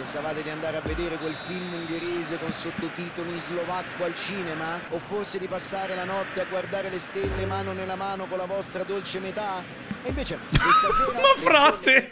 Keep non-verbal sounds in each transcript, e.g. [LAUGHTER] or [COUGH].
Pensavate di andare a vedere quel film ungherese con sottotitoli in slovacco al cinema? O forse di passare la notte a guardare le stelle mano nella mano con la vostra dolce metà? E invece no, questa [LAUGHS] sera... Ma frate!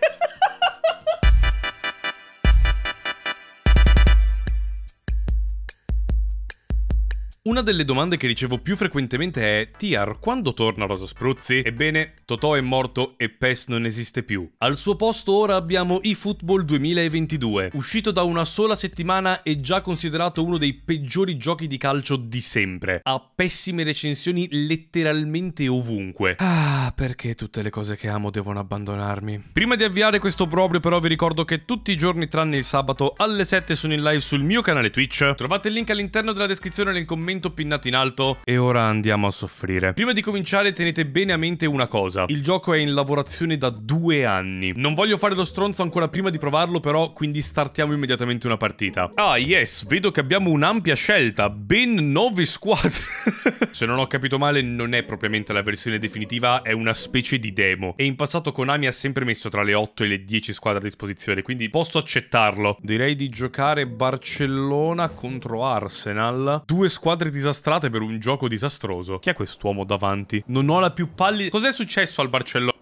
Una delle domande che ricevo più frequentemente è Tiar, quando torna Rosa Spruzzi? Ebbene, Totò è morto e PES non esiste più. Al suo posto ora abbiamo eFootball 2022, uscito da una sola settimana e già considerato uno dei peggiori giochi di calcio di sempre. Ha pessime recensioni letteralmente ovunque. Ah, perché tutte le cose che amo devono abbandonarmi? Prima di avviare questo proprio però vi ricordo che tutti i giorni tranne il sabato alle 7 sono in live sul mio canale Twitch. Trovate il link all'interno della descrizione nel commento commento pinnato in alto e ora andiamo a soffrire. Prima di cominciare tenete bene a mente una cosa. Il gioco è in lavorazione da due anni. Non voglio fare lo stronzo ancora prima di provarlo però, quindi startiamo immediatamente una partita. Ah yes, vedo che abbiamo un'ampia scelta. Ben nove squadre. [LAUGHS] Se non ho capito male non è propriamente la versione definitiva, è una specie di demo. E in passato Konami ha sempre messo tra le 8 e le 10 squadre a disposizione, quindi posso accettarlo. Direi di giocare Barcellona contro Arsenal. Due squadre squadre disastrate per un gioco disastroso. Chi è quest'uomo davanti? Non ho la più pallida... Cos'è successo al Barcellona?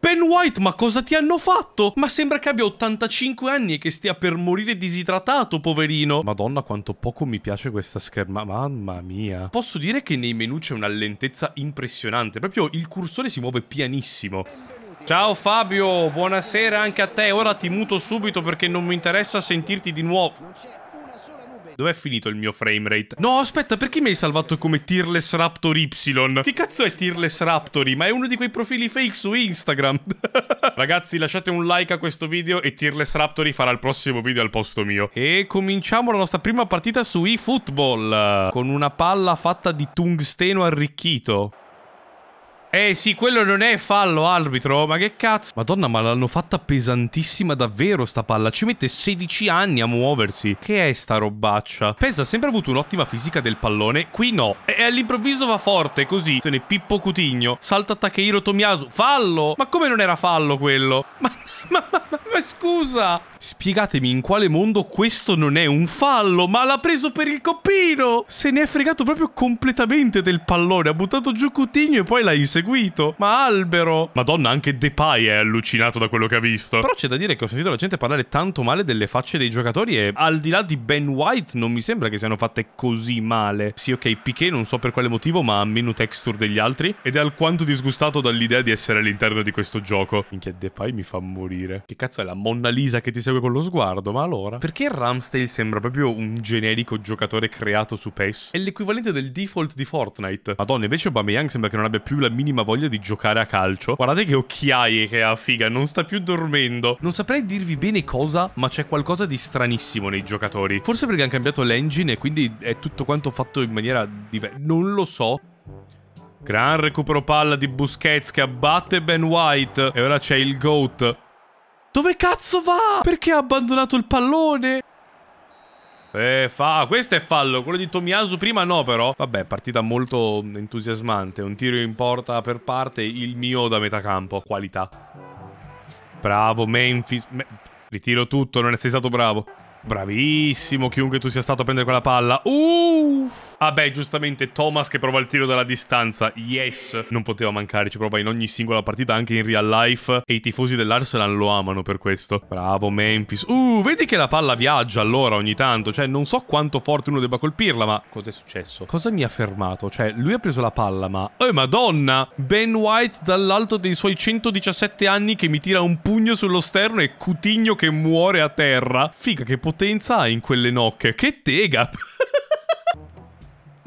Ben White, ma cosa ti hanno fatto? Ma sembra che abbia 85 anni e che stia per morire disidratato, poverino. Madonna, quanto poco mi piace questa scherma. Mamma mia. Posso dire che nei menu c'è una lentezza impressionante. Proprio il cursore si muove pianissimo. Ciao Fabio, buonasera anche a te. Ora ti muto subito perché non mi interessa sentirti di nuovo. Dov'è finito il mio framerate? No, aspetta, perché mi hai salvato come Tearless Raptor Y? Che cazzo è Tearless Raptory? Ma è uno di quei profili fake su Instagram. [LAUGHS] Ragazzi, lasciate un like a questo video e Tearless Raptory farà il prossimo video al posto mio. E cominciamo la nostra prima partita su eFootball. Con una palla fatta di tungsteno arricchito. Eh sì, quello non è fallo, arbitro. Ma che cazzo? Madonna, ma l'hanno fatta pesantissima davvero sta palla. Ci mette 16 anni a muoversi. Che è sta robaccia? Pensa, ha sempre avuto un'ottima fisica del pallone. Qui no. E all'improvviso va forte, così. Se ne Pippo Cutigno. Salta Takehiro Tomiyasu. Fallo! Ma come non era fallo quello? [LAUGHS] Ma, ma, ma, ma scusa! Spiegatemi in quale mondo questo non è un fallo, ma l'ha preso per il coppino! Se ne è fregato proprio completamente del pallone, ha buttato giù Coutinho e poi l'ha inseguito. Ma albero! Madonna, anche Depay è allucinato da quello che ha visto. Però c'è da dire che ho sentito la gente parlare tanto male delle facce dei giocatori e al di là di Ben White non mi sembra che siano fatte così male. Sì, ok, Piquet non so per quale motivo, ma ha meno texture degli altri ed è alquanto disgustato dall'idea di essere all'interno di questo gioco. Minchia, Depay mi fa morire. Che cazzo è la Monna Lisa che ti segue con lo sguardo, ma allora? Perché Ramsdale sembra proprio un generico giocatore creato su PES? È l'equivalente del default di Fortnite. Madonna, invece Aubameyang sembra che non abbia più la minima voglia di giocare a calcio. Guardate che occhiaie che ha, figa, non sta più dormendo. Non saprei dirvi bene cosa, ma c'è qualcosa di stranissimo nei giocatori. Forse perché hanno cambiato l'engine e quindi è tutto quanto fatto in maniera diversa. Non lo so. Gran recupero palla di Busquets che abbatte Ben White. E ora c'è il GOAT. Dove cazzo va? Perché ha abbandonato il pallone? Eh, fa... Questo è fallo. Quello di Tomiasu prima no, però. Vabbè, partita molto entusiasmante. Un tiro in porta per parte. Il mio da metà campo. Qualità. Bravo, Memphis. Me... Ritiro tutto, non sei stato bravo. Bravissimo, chiunque tu sia stato a prendere quella palla. Uh! Ah beh, giustamente Thomas che prova il tiro dalla distanza. Yes! Non poteva mancare, ci prova in ogni singola partita, anche in real life. E i tifosi dell'Arsenal lo amano per questo. Bravo Memphis. Uh, vedi che la palla viaggia allora ogni tanto. Cioè, non so quanto forte uno debba colpirla, ma... Cos'è successo? Cosa mi ha fermato? Cioè, lui ha preso la palla, ma... Oh, madonna! Ben White dall'alto dei suoi 117 anni che mi tira un pugno sullo sterno e Cutigno che muore a terra. Figa, che potenza ha in quelle nocche. Che tega! [LAUGHS]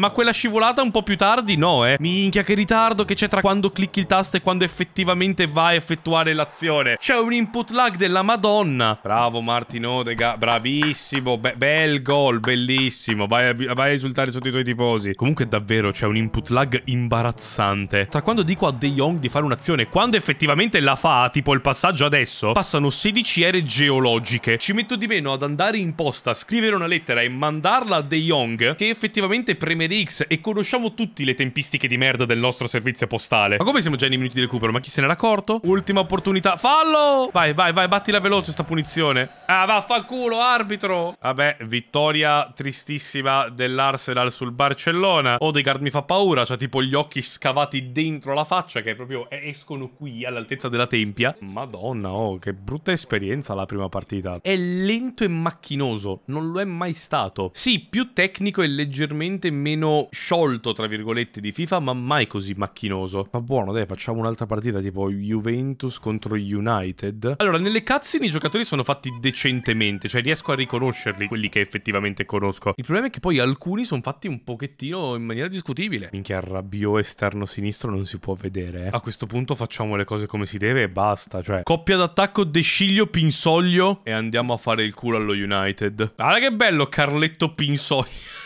Ma quella scivolata un po' più tardi no, eh. Minchia che ritardo che c'è tra quando clicchi il tasto e quando effettivamente vai a effettuare l'azione. C'è un input lag della madonna. Bravo Martin Odega, bravissimo. Be bel gol, bellissimo. Vai a, vai a esultare sotto i tuoi tifosi. Comunque davvero c'è un input lag imbarazzante. Tra quando dico a De Jong di fare un'azione e quando effettivamente la fa, tipo il passaggio adesso, passano 16 ere geologiche. Ci metto di meno ad andare in posta, scrivere una lettera e mandarla a De Jong che effettivamente premerebbe schede X e conosciamo tutti le tempistiche di merda del nostro servizio postale. Ma come siamo già nei minuti di recupero? Ma chi se n'era accorto? Ultima opportunità. Fallo! Vai, vai, vai, battila veloce sta punizione. Ah, vaffanculo, arbitro! Vabbè, vittoria tristissima dell'Arsenal sul Barcellona. Odegaard mi fa paura, cioè tipo gli occhi scavati dentro la faccia che proprio escono qui all'altezza della tempia. Madonna, oh, che brutta esperienza la prima partita. È lento e macchinoso, non lo è mai stato. Sì, più tecnico e leggermente meno sciolto, tra virgolette, di FIFA, ma mai così macchinoso. Ma buono, dai, facciamo un'altra partita tipo Juventus contro United. Allora, nelle cutscene i giocatori sono fatti decentemente, cioè riesco a riconoscerli, quelli che effettivamente conosco. Il problema è che poi alcuni sono fatti un pochettino in maniera discutibile. Minchia, rabbio esterno sinistro non si può vedere. Eh. A questo punto facciamo le cose come si deve e basta, cioè coppia d'attacco Desciglio Pinsoglio e andiamo a fare il culo allo United. Guarda che bello Carletto Pinsoglio.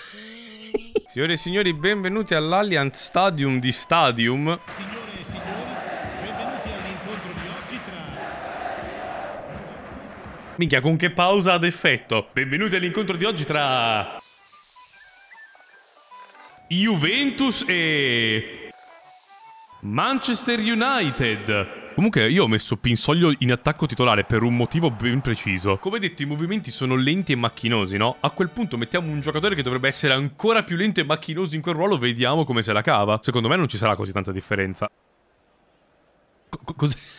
Signore e signori, benvenuti all'Allianz Stadium di Stadium. Signore e signori, benvenuti all'incontro di oggi tra... Minchia, con che pausa ad effetto. Benvenuti all'incontro di oggi tra... Juventus e... Manchester United. Comunque io ho messo Pinsoglio in attacco titolare per un motivo ben preciso. Come detto i movimenti sono lenti e macchinosi, no? A quel punto mettiamo un giocatore che dovrebbe essere ancora più lento e macchinoso in quel ruolo, vediamo come se la cava. Secondo me non ci sarà così tanta differenza. Cos'è? [LAUGHS]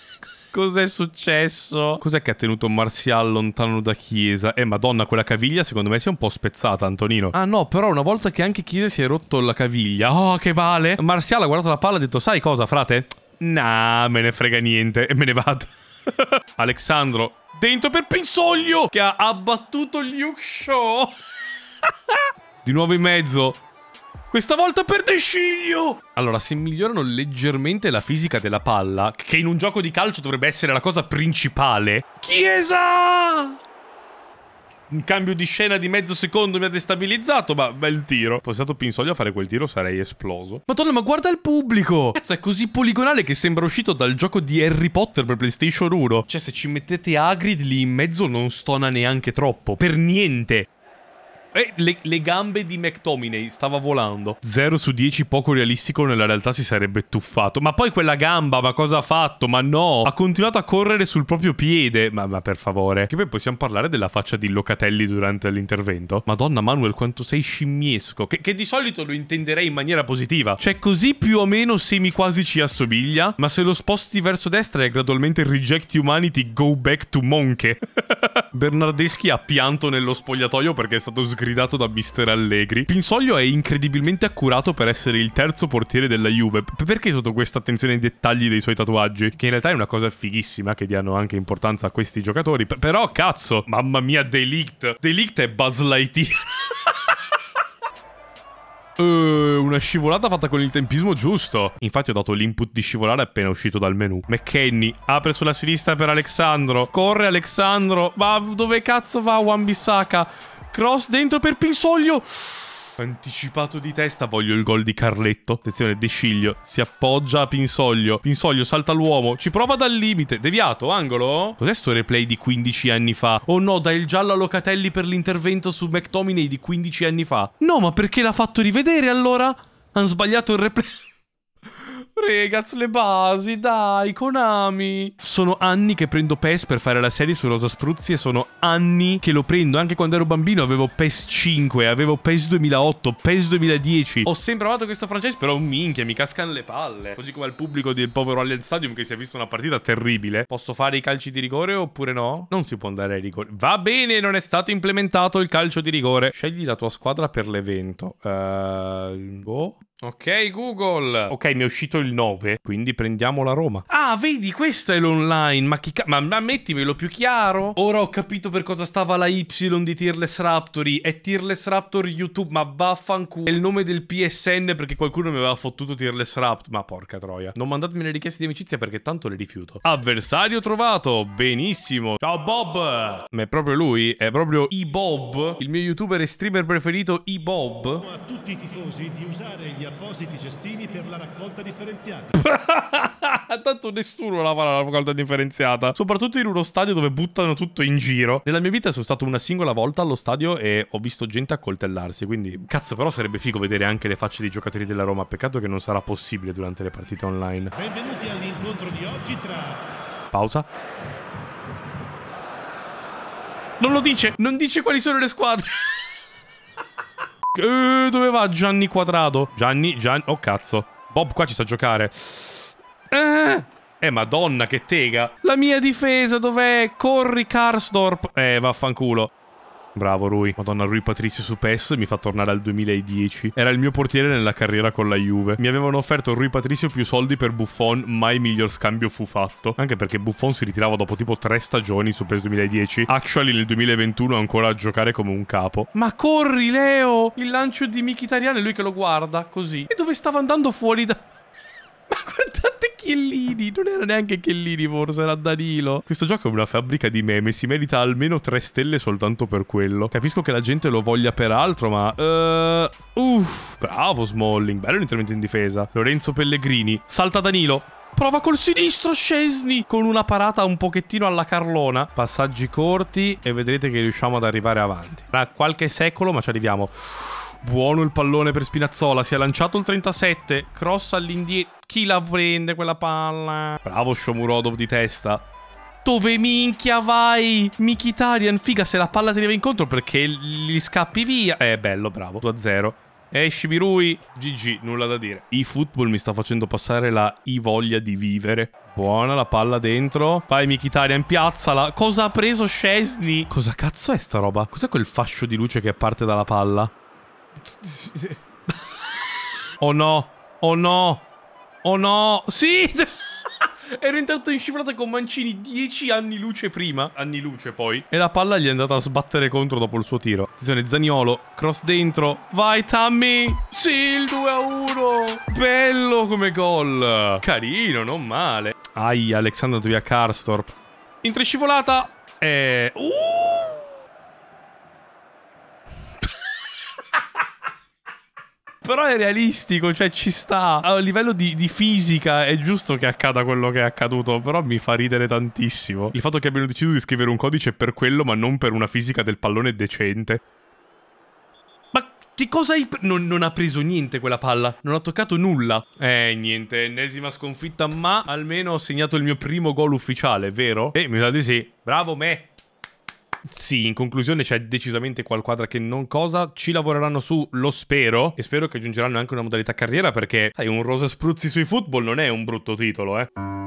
Cos'è successo? Cos'è che ha tenuto Martial lontano da Chiesa? Eh, madonna, quella caviglia secondo me si è un po' spezzata, Antonino. Ah no, però una volta che anche Chiesa si è rotto la caviglia... Oh, che male! Martial ha guardato la palla e ha detto, sai cosa, frate? Nah, me ne frega niente e me ne vado. [LAUGHS] Alessandro, dentro per Pinsoglio, che ha abbattuto Luke Shaw. [LAUGHS] Di nuovo in mezzo. Questa volta per Desciglio! Allora, se migliorano leggermente la fisica della palla, che in un gioco di calcio dovrebbe essere la cosa principale... Chiesa! Un cambio di scena di mezzo secondo mi ha destabilizzato, ma bel tiro. Fossi stato Pinsoglio a fare quel tiro sarei esploso. Madonna, ma guarda il pubblico! Cazzo, è così poligonale che sembra uscito dal gioco di Harry Potter per PlayStation 1. Cioè, se ci mettete Hagrid lì in mezzo non stona neanche troppo. Per niente. Eh, le, le, gambe di McTominay stava volando. 0 su 10 poco realistico, nella realtà si sarebbe tuffato. Ma poi quella gamba, ma cosa ha fatto? Ma no! Ha continuato a correre sul proprio piede. Ma, ma per favore. Che poi possiamo parlare della faccia di Locatelli durante l'intervento? Madonna Manuel, quanto sei scimmiesco. Che, che di solito lo intenderei in maniera positiva. Cioè, così più o meno semi quasi ci assomiglia. Ma se lo sposti verso destra è gradualmente reject humanity, go back to monkey. [LAUGHS] Bernardeschi ha pianto nello spogliatoio perché è stato sgridato gridato da Mister Allegri. Pinsoglio è incredibilmente accurato per essere il terzo portiere della Juve. P perché tutta questa attenzione ai dettagli dei suoi tatuaggi? Che in realtà è una cosa fighissima che diano anche importanza a questi giocatori. P però, cazzo, mamma mia, Delict. Delict è Buzz Lightyear. Uh, [LAUGHS] una scivolata fatta con il tempismo giusto. Infatti ho dato l'input di scivolare appena uscito dal menu. McKenny apre sulla sinistra per Alexandro. Corre Alexandro. Ma dove cazzo va Wan-Bissaka? Cross dentro per Pinsoglio. Anticipato di testa, voglio il gol di Carletto. Attenzione, Desciglio. Si appoggia a Pinsoglio. Pinsoglio salta l'uomo. Ci prova dal limite. Deviato, angolo? Cos'è sto replay di 15 anni fa? Oh no, dai il giallo a Locatelli per l'intervento su McTominay di 15 anni fa. No, ma perché l'ha fatto rivedere allora? Hanno sbagliato il replay. Regaz, le basi, dai, Konami. Sono anni che prendo PES per fare la serie su Rosa Spruzzi e sono anni che lo prendo. Anche quando ero bambino avevo PES 5, avevo PES 2008, PES 2010. Ho sempre amato questo franchise, però minchia, mi cascano le palle. Così come al pubblico del povero Allianz Stadium che si è visto una partita terribile. Posso fare i calci di rigore oppure no? Non si può andare ai rigori. Va bene, non è stato implementato il calcio di rigore. Scegli la tua squadra per l'evento. Uh, boh. Ok, Google. Ok, mi è uscito il 9, quindi prendiamo la Roma. Ah, vedi, questo è l'online. Ma chi ca... Ma, ma mettimelo più chiaro. Ora ho capito per cosa stava la Y di Tearless Raptory. È Tearless Raptor YouTube, ma vaffanculo. È il nome del PSN perché qualcuno mi aveva fottuto Tearless Raptor. Ma porca troia. Non mandatemi le richieste di amicizia perché tanto le rifiuto. Avversario trovato. Benissimo. Ciao Bob. Ma è proprio lui. È proprio i Bob. Il mio youtuber e streamer preferito, i Bob. A tutti i tifosi di usare gli appositi cestini per la raccolta differenziata. [LAUGHS] Tanto nessuno lava la raccolta differenziata. Soprattutto in uno stadio dove buttano tutto in giro. Nella mia vita sono stato una singola volta allo stadio e ho visto gente accoltellarsi. Quindi, cazzo, però sarebbe figo vedere anche le facce dei giocatori della Roma. Peccato che non sarà possibile durante le partite online. Benvenuti all'incontro di oggi tra Pausa. Non lo dice, non dice quali sono le squadre. Dove va Gianni Quadrato? Gianni, Gianni, oh cazzo. Bob qua ci sa giocare. Eh, eh madonna che tega. La mia difesa dov'è? Corri Karsdorp. Eh, vaffanculo. Bravo Rui. Madonna, Rui Patrizio su PES mi fa tornare al 2010. Era il mio portiere nella carriera con la Juve. Mi avevano offerto Rui Patrizio più soldi per Buffon, mai miglior scambio fu fatto. Anche perché Buffon si ritirava dopo tipo tre stagioni su PES 2010. Actually nel 2021 ancora a giocare come un capo. Ma corri Leo! Il lancio di Mkhitaryan è lui che lo guarda, così. E dove stava andando fuori da... [LAUGHS] Ma guardate Chiellini, non era neanche Chiellini forse, era Danilo. Questo gioco è una fabbrica di meme, si merita almeno 3 stelle soltanto per quello. Capisco che la gente lo voglia per altro, ma... Uh, uff, bravo Smalling, bello l'intervento in difesa. Lorenzo Pellegrini, salta Danilo. Prova col sinistro Scesni con una parata un pochettino alla Carlona. Passaggi corti e vedrete che riusciamo ad arrivare avanti. Tra qualche secolo, ma ci arriviamo. Buono il pallone per Spinazzola. Si è lanciato il 37. Cross all'indietro. Chi la prende quella palla? Bravo Shomurodov di testa. Dove minchia vai? Mikitarian, figa se la palla ti arriva incontro perché gli scappi via. Eh, bello, bravo. 2-0. Esci Birui. GG, nulla da dire. E-football mi sta facendo passare la I voglia di vivere. Buona la palla dentro. Vai Mikitarian, piazzala. Cosa ha preso Scesni? Cosa cazzo è sta roba? Cos'è quel fascio di luce che parte dalla palla? [LAUGHS] Oh no, oh no, oh no, sì! [LAUGHS] Ero entrato in scifrata con Mancini 10 anni luce prima, anni luce poi, e la palla gli è andata a sbattere contro dopo il suo tiro. Attenzione, Zaniolo, cross dentro, vai Tammy! Sì, il 2 a 1! Bello come gol! Carino, non male. Ai, Alexandro via Karstorp. Intrescivolata! E... Uh! Però è realistico, cioè ci sta. A livello di, di, fisica è giusto che accada quello che è accaduto, però mi fa ridere tantissimo. Il fatto che abbiano deciso di scrivere un codice per quello, ma non per una fisica del pallone decente. Ma che cosa hai... Non, non ha preso niente quella palla, non ha toccato nulla. Eh, niente, ennesima sconfitta, ma almeno ho segnato il mio primo gol ufficiale, vero? Eh, mi sa di sì. Bravo me! Sì, in conclusione c'è decisamente qualquadra che non cosa, ci lavoreranno su, lo spero, e spero che aggiungeranno anche una modalità carriera perché, sai, un Rosa Spruzzi sui football non è un brutto titolo, eh.